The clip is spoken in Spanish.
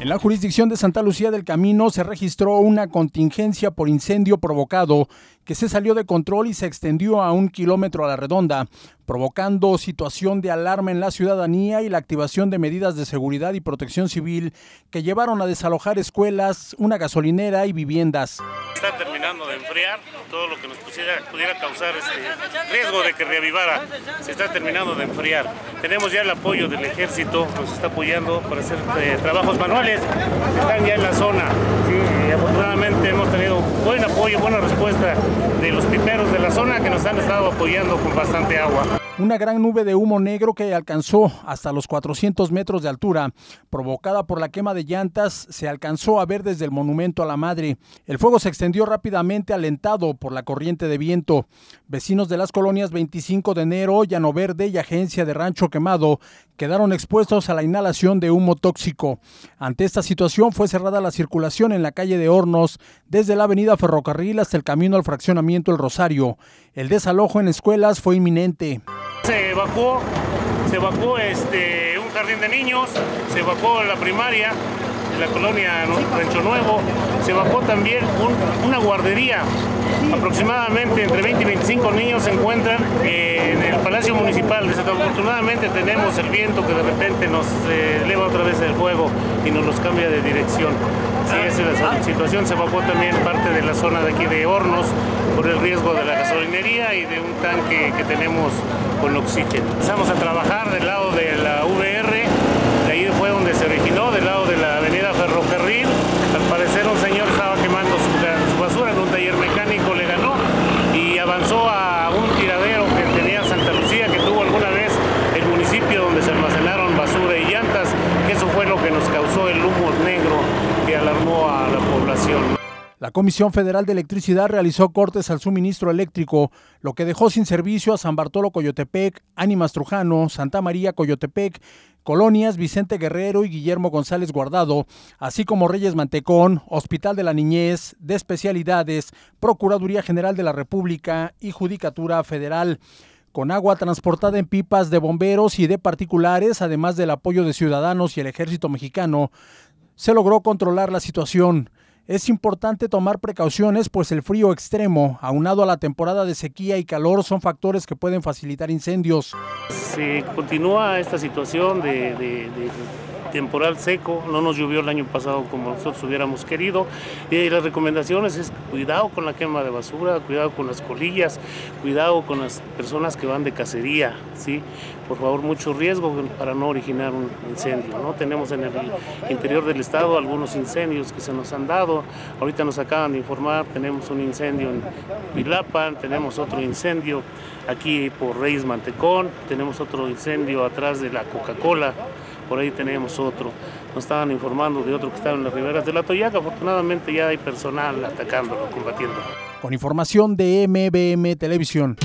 En la jurisdicción de Santa Lucía del Camino se registró una contingencia por incendio provocado que se salió de control y se extendió a un kilómetro a la redonda, provocando situación de alarma en la ciudadanía y la activación de medidas de seguridad y protección civil que llevaron a desalojar escuelas, una gasolinera y viviendas. Está terminando de enfriar todo lo que nos pudiera, causar este riesgo de que reavivara. Se está terminando de enfriar. Tenemos ya el apoyo del ejército, nos está apoyando para hacer eh, trabajos manuales. Están ya en la zona. Sí, afortunadamente hemos tenido buen apoyo, buena respuesta de los piperos de la zona que nos han estado apoyando con bastante agua. Una gran nube de humo negro que alcanzó hasta los 400 metros de altura, provocada por la quema de llantas, se alcanzó a ver desde el monumento a la madre. El fuego se extendió rápidamente alentado por la corriente de viento. Vecinos de las colonias 25 de enero, Llano Verde y Agencia de Rancho Quemado quedaron expuestos a la inhalación de humo tóxico. Ante esta situación fue cerrada la circulación en la calle de Hornos desde la avenida Ferrocarril hasta el camino al fraccionamiento El Rosario. El desalojo en escuelas fue inminente. Se evacuó, se evacuó este, un jardín de niños, se evacuó la primaria de la colonia Rancho Nuevo, se evacuó también una guardería. Aproximadamente entre 20 y 25 niños se encuentran en el Palacio Municipal. Desafortunadamente tenemos el viento que de repente nos eh, eleva otra vez el fuego y nos los cambia de dirección. Sí, esa es la situación. Se evacuó también parte de la zona de aquí de Hornos por el riesgo de la gasolinería y de un tanque que tenemos con oxígeno. Empezamos a trabajar del lado de la VR, de ahí fue donde se originó, del lado de la avenida Ferrocarril. Al parecer un señor estaba quemando su, basura en un taller mecánico, le ganó y avanzó a un tiradero que tenía Santa Lucía, que tuvo alguna vez el municipio donde se almacenaron basura y llantas, que eso fue lo que nos causó el humo negro que alarmó a la población. La Comisión Federal de Electricidad realizó cortes al suministro eléctrico, lo que dejó sin servicio a San Bartolo Coyotepec, Ánimas Trujano, Santa María Coyotepec, Colonias Vicente Guerrero y Guillermo González Guardado, así como Reyes Mantecón, Hospital de la Niñez, de Especialidades, Procuraduría General de la República y Judicatura Federal con agua transportada en pipas de bomberos y de particulares, además del apoyo de ciudadanos y el ejército mexicano, se logró controlar la situación. Es importante tomar precauciones, pues el frío extremo, aunado a la temporada de sequía y calor, son factores que pueden facilitar incendios. Se continúa esta situación de, temporal seco, no nos llovió el año pasado como nosotros hubiéramos querido. Y las recomendaciones es cuidado con la quema de basura, cuidado con las colillas, cuidado con las personas que van de cacería, ¿sí? Por favor, mucho riesgo para no originar un incendio, ¿no? Tenemos en el interior del estado algunos incendios que se nos han dado. Ahorita nos acaban de informar, tenemos un incendio en Vilapan, tenemos otro incendio aquí por Reyes Mantecón, tenemos otro incendio atrás de la Coca-Cola por ahí tenemos otro. Nos estaban informando de otro que estaba en las riberas de la Toyaca. Afortunadamente ya hay personal atacándolo, combatiéndolo. Con información de MBM Televisión.